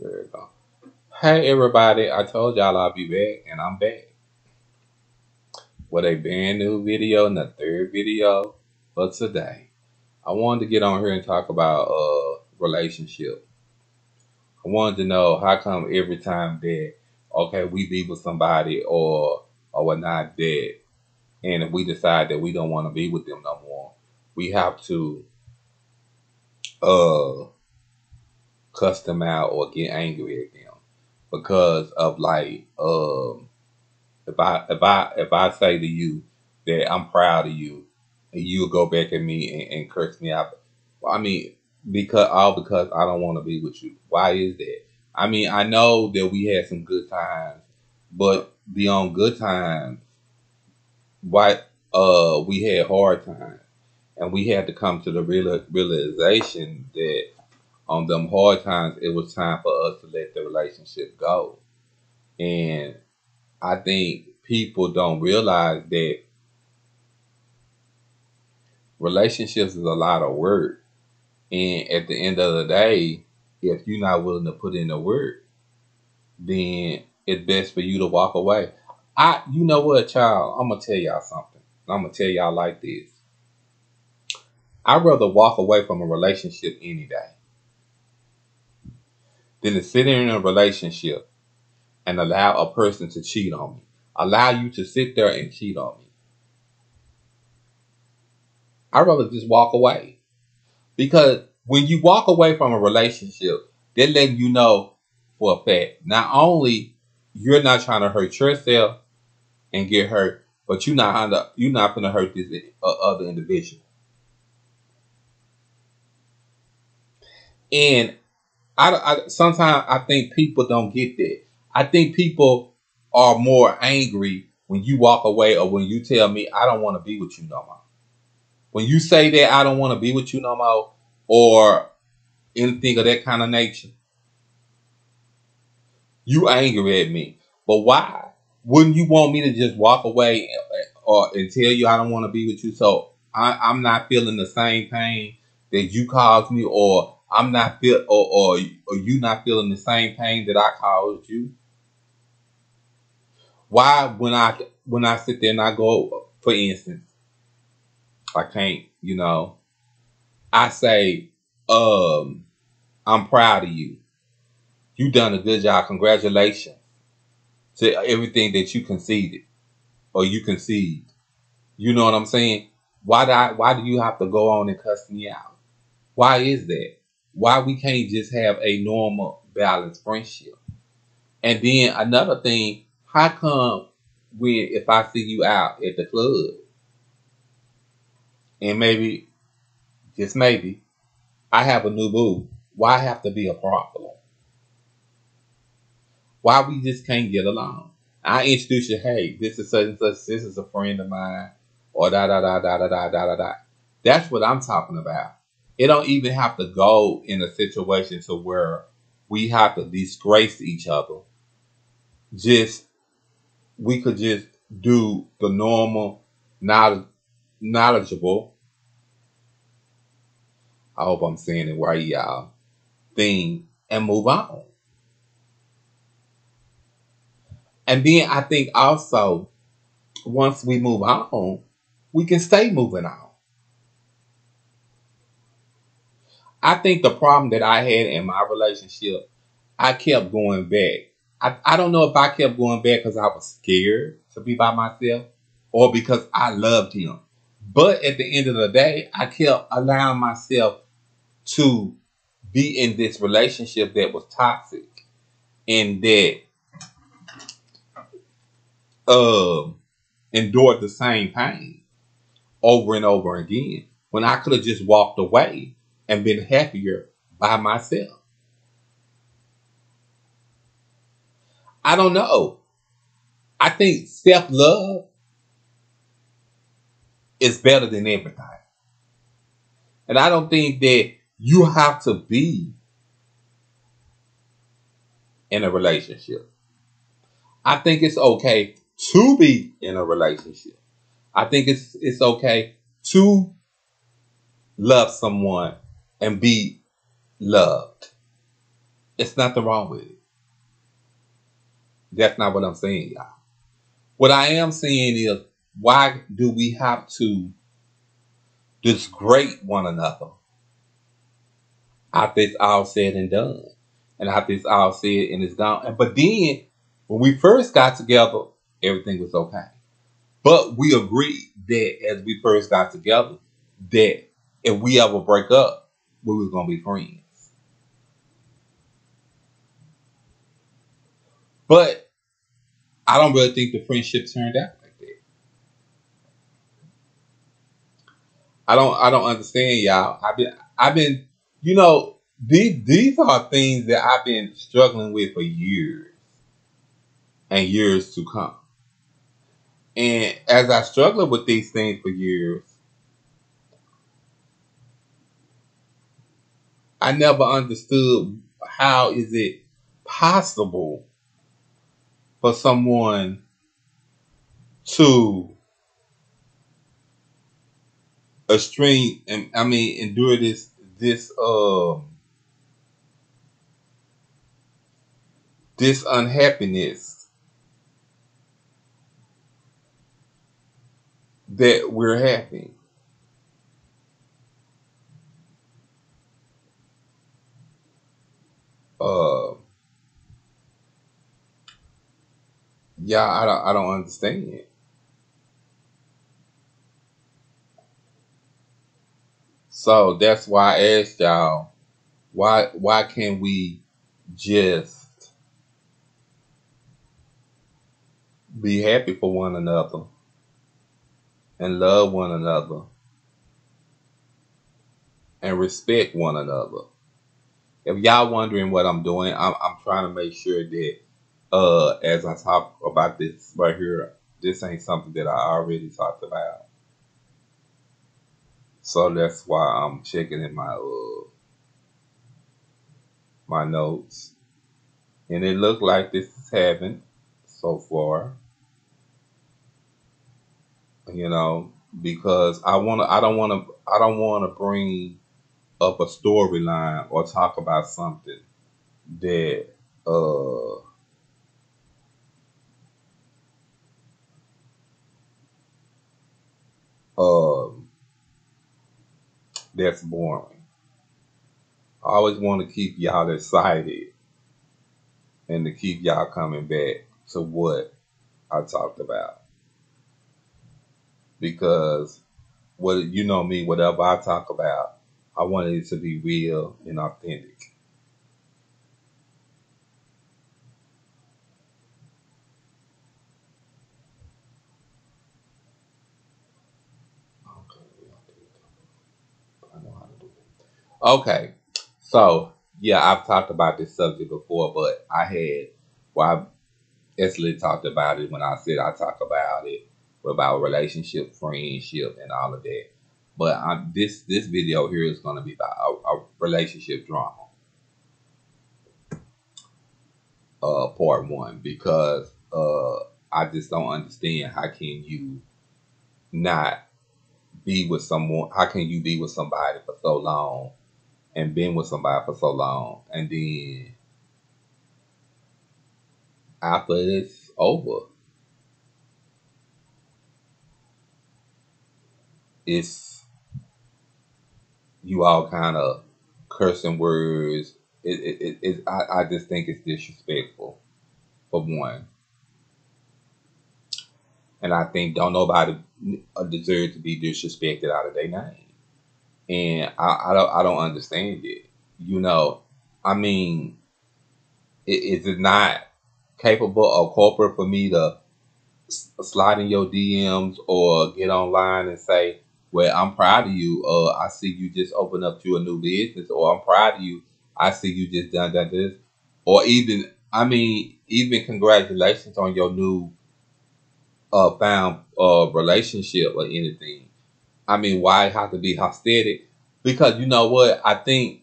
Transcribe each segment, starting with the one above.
There go. Hey everybody, I told y'all I'll be back and I'm back with a brand new video and the third video for today. I wanted to get on here and talk about uh relationship. I wanted to know how come every time that okay we be with somebody or or not that and if we decide that we don't want to be with them no more, we have to uh cuss them out or get angry at them because of like um if I if I if I say to you that I'm proud of you and you'll go back at me and, and curse me out. I mean because all because I don't want to be with you. Why is that? I mean I know that we had some good times, but beyond good times, why uh we had hard times and we had to come to the real realization that on them hard times, it was time for us to let the relationship go. And I think people don't realize that relationships is a lot of work. And at the end of the day, if you're not willing to put in the work, then it's best for you to walk away. I, you know what, child? I'm gonna tell y'all something. I'm gonna tell y'all like this. I'd rather walk away from a relationship any day than to sit in a relationship and allow a person to cheat on me. Allow you to sit there and cheat on me. I'd rather just walk away. Because when you walk away from a relationship, they're letting you know for a fact, not only you're not trying to hurt yourself and get hurt, but you're not you're not going to hurt this uh, other individual. And I, I sometimes I think people don't get that. I think people are more angry when you walk away or when you tell me I don't want to be with you no more. When you say that I don't want to be with you no more or anything of that kind of nature, you angry at me. But why? Wouldn't you want me to just walk away uh, or and tell you I don't want to be with you? So I, I'm not feeling the same pain that you caused me or I'm not feel or, or or you not feeling the same pain that I caused you? Why when I when I sit there and I go, for instance, I can't, you know, I say, um, I'm proud of you. You done a good job. Congratulations to everything that you conceded or you conceived. You know what I'm saying? Why do I, why do you have to go on and cuss me out? Why is that? Why we can't just have a normal balanced friendship. And then another thing, how come when if I see you out at the club and maybe just maybe I have a new boo, why have to be a problem? Why we just can't get along? I introduce you, hey, this is such and such, this is a friend of mine, or da da da da da da da da. That's what I'm talking about it don't even have to go in a situation to where we have to disgrace each other. Just we could just do the normal, knowledge, knowledgeable. I hope I'm saying it right, y'all. Thing and move on. And then I think also, once we move on, we can stay moving on. I think the problem that I had in my relationship, I kept going back. I, I don't know if I kept going back because I was scared to be by myself or because I loved him. But at the end of the day, I kept allowing myself to be in this relationship that was toxic and that uh, endured the same pain over and over again when I could have just walked away and been happier by myself. I don't know. I think self love is better than everything. And I don't think that you have to be in a relationship. I think it's okay to be in a relationship. I think it's it's okay to love someone and be loved. It's nothing wrong with it. That's not what I'm saying, y'all. What I am saying is, why do we have to disgrade one another after it's all said and done? And after it's all said and it's gone. But then, when we first got together, everything was okay. But we agreed that as we first got together, that if we ever break up, we was gonna be friends. But I don't really think the friendship turned out like that. I don't I don't understand y'all. I've been I've been you know these these are things that I've been struggling with for years and years to come. And as I struggled with these things for years, I never understood how is it possible for someone to extreme and I mean endure this this um this unhappiness that we're having. Uh yeah, I don't I don't understand it. So that's why I asked y'all why why can't we just be happy for one another and love one another and respect one another. If y'all wondering what I'm doing, I'm, I'm trying to make sure that uh, as I talk about this right here, this ain't something that I already talked about. So that's why I'm checking in my uh, my notes, and it looked like this is having so far. You know, because I want to, I don't want to, I don't want to bring up a storyline or talk about something that uh um that's boring. I always want to keep y'all excited and to keep y'all coming back to what I talked about because what you know me, whatever I talk about, I wanted it to be real and authentic. Okay, so yeah, I've talked about this subject before, but I had well, I actually talked about it when I said I talk about it about relationship, friendship, and all of that. But i this this video here is going to be about a, a relationship drama, uh, part one, because uh, I just don't understand how can you not be with someone? How can you be with somebody for so long and been with somebody for so long, and then after it's over, it's you all kind of cursing words. It, it, it, it I, I just think it's disrespectful for one. And I think don't nobody deserve to be disrespected out of their name. And I, I don't I don't understand it. You know, I mean, is it not capable or corporate for me to slide in your DMs or get online and say, well, I'm proud of you. Uh, I see you just open up to a new business, or I'm proud of you. I see you just done done this, or even I mean, even congratulations on your new uh found uh relationship or anything. I mean, why have to be hostility? Because you know what? I think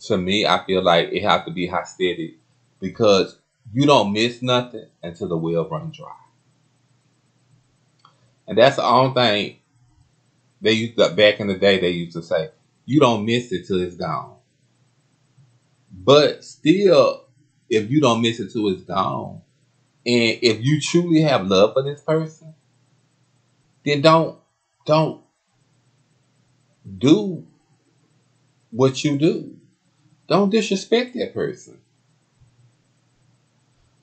to me, I feel like it has to be hostility because you don't miss nothing until the well runs dry. And that's the only thing they used to, back in the day, they used to say, you don't miss it till it's gone. But still, if you don't miss it till it's gone, and if you truly have love for this person, then don't don't do what you do. Don't disrespect that person.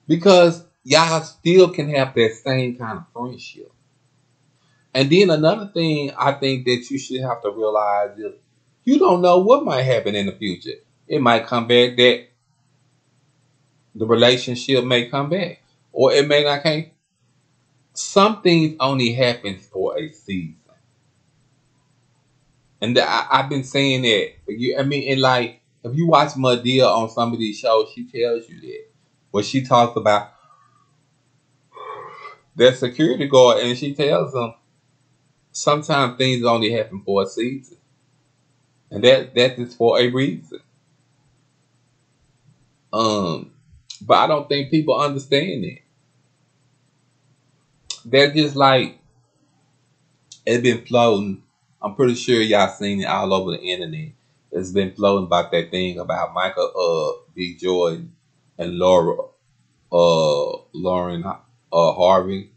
Because y'all still can have that same kind of friendship. And then another thing I think that you should have to realize is you don't know what might happen in the future. It might come back that the relationship may come back. Or it may not come. Some things only happen for a season. And I, I've been saying that. You, I mean, and like if you watch Madea on some of these shows, she tells you that. When she talks about that security guard, and she tells them sometimes things only happen for a season, and that that is for a reason. Um, but I don't think people understand it. They're just like it's been floating. I'm pretty sure y'all seen it all over the internet. It's been floating about that thing about Michael uh B. Jordan and Laura uh Lauren uh Harvey.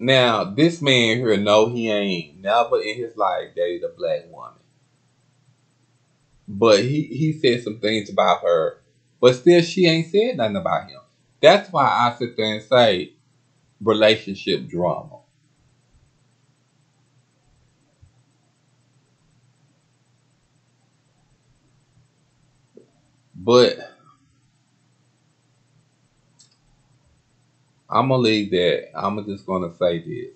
Now this man here, no, he ain't never in his life dated a black woman. But he, he said some things about her, but still she ain't said nothing about him. That's why I sit there and say relationship drama. But I'm gonna leave that. I'm just gonna say this.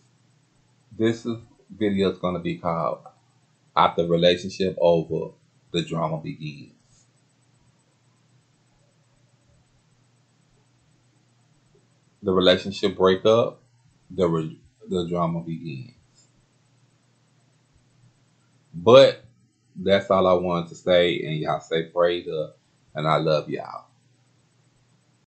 This is video is gonna be called "After Relationship Over, the Drama Begins." The relationship break up, the re- the drama begins. But that's all I wanted to say, and y'all say praise up, and I love y'all.